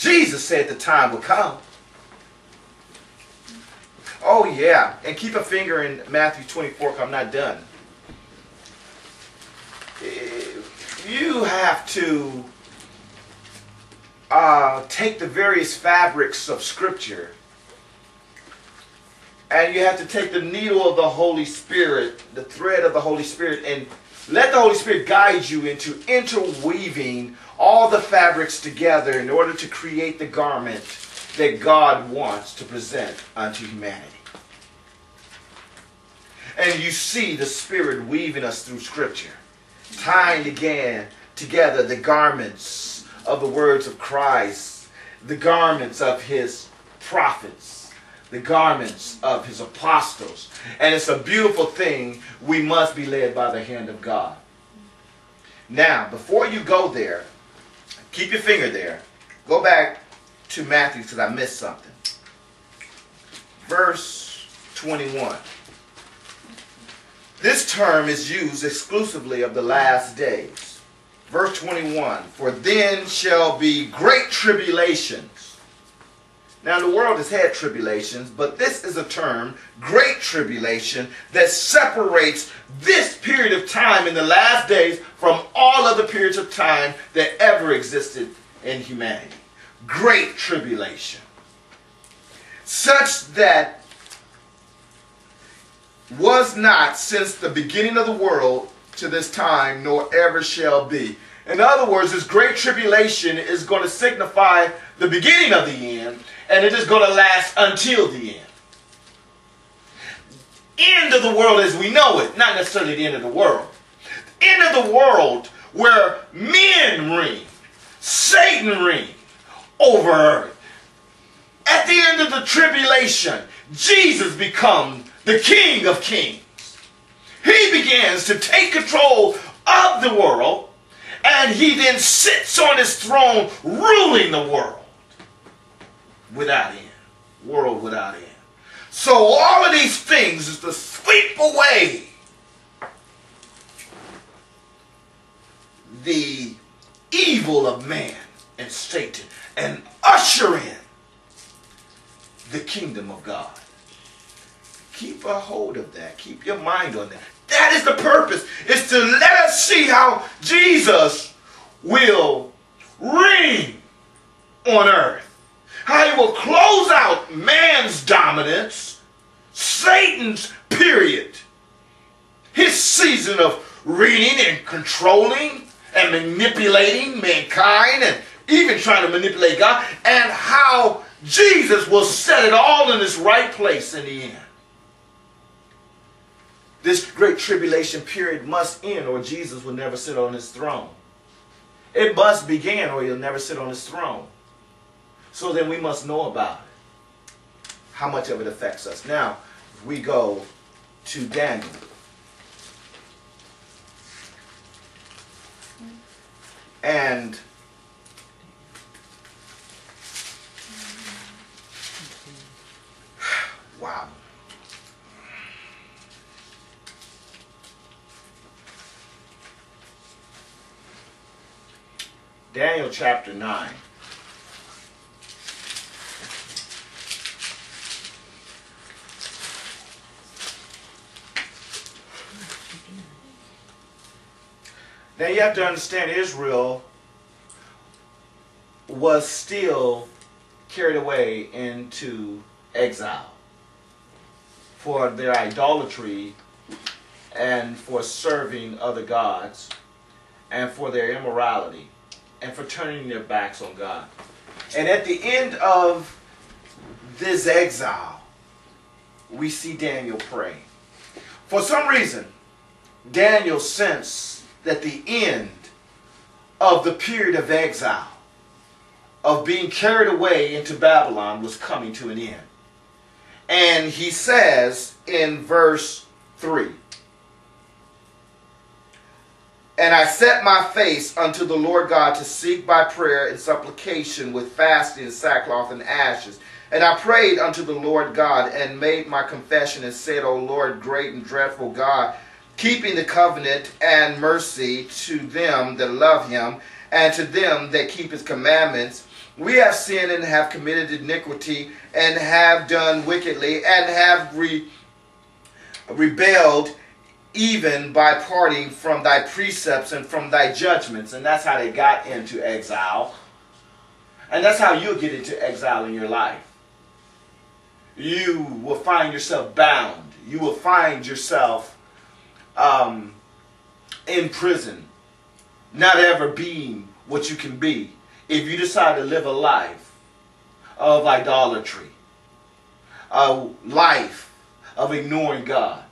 Jesus said the time would come. Oh, yeah. And keep a finger in Matthew 24 because I'm not done. You have to uh, take the various fabrics of Scripture and you have to take the needle of the Holy Spirit, the thread of the Holy Spirit, and let the Holy Spirit guide you into interweaving all the fabrics together in order to create the garment that God wants to present unto humanity. And you see the Spirit weaving us through Scripture, tying again together the garments of the words of Christ, the garments of his prophets, the garments of his apostles. And it's a beautiful thing. We must be led by the hand of God. Now, before you go there, keep your finger there. Go back to Matthew because I missed something. Verse 21. This term is used exclusively of the last days. Verse 21 For then shall be great tribulations. Now, the world has had tribulations, but this is a term, great tribulation, that separates this period of time in the last days from all other periods of time that ever existed in humanity. Great tribulation. Such that was not since the beginning of the world to this time, nor ever shall be. In other words, this great tribulation is going to signify the beginning of the end, and it is going to last until the end. End of the world as we know it, not necessarily the end of the world. End of the world where men reign, Satan reign over earth. At the end of the tribulation, Jesus becomes the King of Kings. He begins to take control of the world, and he then sits on his throne ruling the world without end. World without end. So all of these things is to sweep away the evil of man and Satan and usher in the kingdom of God. Keep a hold of that. Keep your mind on that. That is the purpose, is to let us see how Jesus will reign on earth. How he will close out man's dominance, Satan's period, his season of reigning and controlling and manipulating mankind and even trying to manipulate God, and how Jesus will set it all in its right place in the end. This great tribulation period must end or Jesus will never sit on his throne. It must begin or he'll never sit on his throne. So then we must know about it. How much of it affects us. Now, we go to Daniel. And wow. Daniel chapter 9. Now you have to understand Israel was still carried away into exile for their idolatry and for serving other gods and for their immorality and for turning their backs on God. And at the end of this exile, we see Daniel pray. For some reason, Daniel sensed that the end of the period of exile, of being carried away into Babylon, was coming to an end. And he says in verse 3 And I set my face unto the Lord God to seek by prayer and supplication with fasting and sackcloth and ashes. And I prayed unto the Lord God and made my confession and said, O Lord, great and dreadful God, keeping the covenant and mercy to them that love him and to them that keep his commandments we have sinned and have committed iniquity and have done wickedly and have re- rebelled even by parting from thy precepts and from thy judgments. And that's how they got into exile. And that's how you'll get into exile in your life. You will find yourself bound. You will find yourself um, in prison, not ever being what you can be if you decide to live a life of idolatry, a life of ignoring God,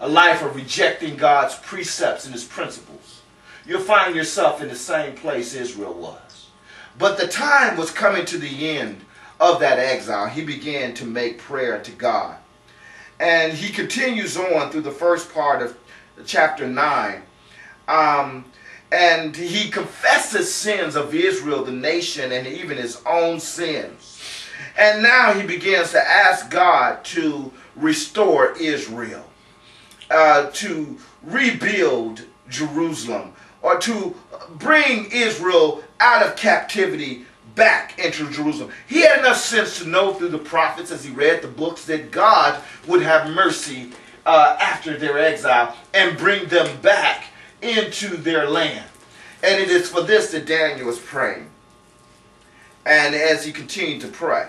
a life of rejecting God's precepts and his principles. You'll find yourself in the same place Israel was. But the time was coming to the end of that exile. He began to make prayer to God. And he continues on through the first part of chapter 9. Um, and he confesses sins of Israel, the nation, and even his own sins. And now he begins to ask God to restore Israel, uh, to rebuild Jerusalem, or to bring Israel out of captivity back into Jerusalem. He had enough sense to know through the prophets as he read the books that God would have mercy uh, after their exile and bring them back into their land. And it is for this that Daniel is praying. And as he continued to pray,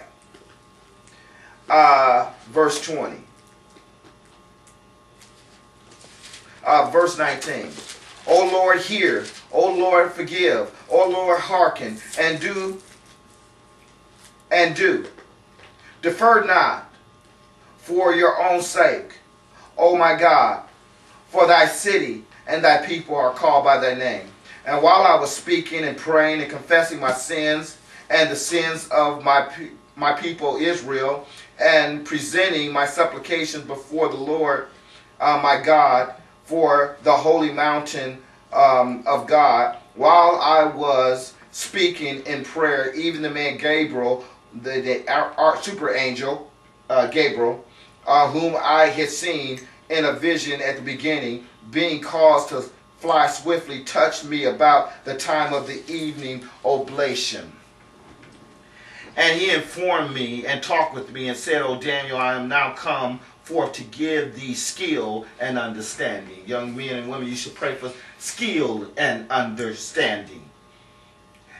uh, verse 20, uh, verse 19. O Lord, hear. O Lord, forgive. O Lord, hearken and do and do. Defer not for your own sake, O my God, for thy city and thy people are called by thy name. And while I was speaking and praying and confessing my sins and the sins of my my people Israel, and presenting my supplications before the Lord uh, my God for the holy mountain um, of God, while I was speaking in prayer, even the man Gabriel, the, the our, our super angel uh, Gabriel, uh, whom I had seen in a vision at the beginning, being caused to fly swiftly, touched me about the time of the evening oblation. And he informed me and talked with me and said, O Daniel, I am now come forth to give thee skill and understanding. Young men and women, you should pray for skill and understanding.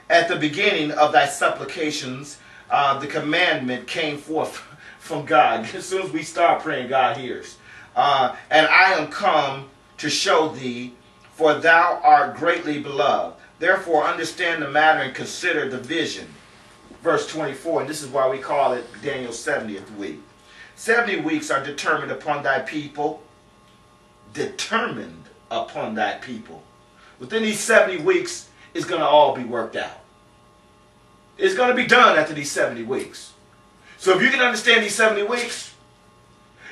At the beginning of thy supplications, uh, the commandment came forth from God. As soon as we start praying, God hears. Uh, and I am come to show thee, for thou art greatly beloved. Therefore, understand the matter and consider the vision. Verse 24, and this is why we call it Daniel's 70th week. 70 weeks are determined upon thy people, determined upon thy people. Within these 70 weeks, it's going to all be worked out. It's going to be done after these 70 weeks. So if you can understand these 70 weeks,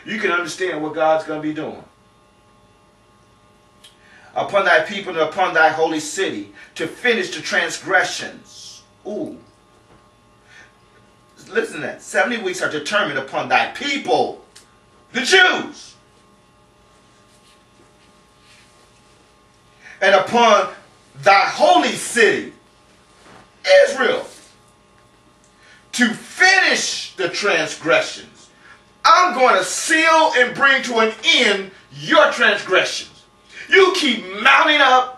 you can understand what God's going to be doing upon thy people and upon thy holy city to finish the transgressions. Ooh. Listen to that. 70 weeks are determined upon thy people, the Jews. And upon thy holy city, Israel, to finish the transgressions. I'm going to seal and bring to an end your transgressions. You keep mounting up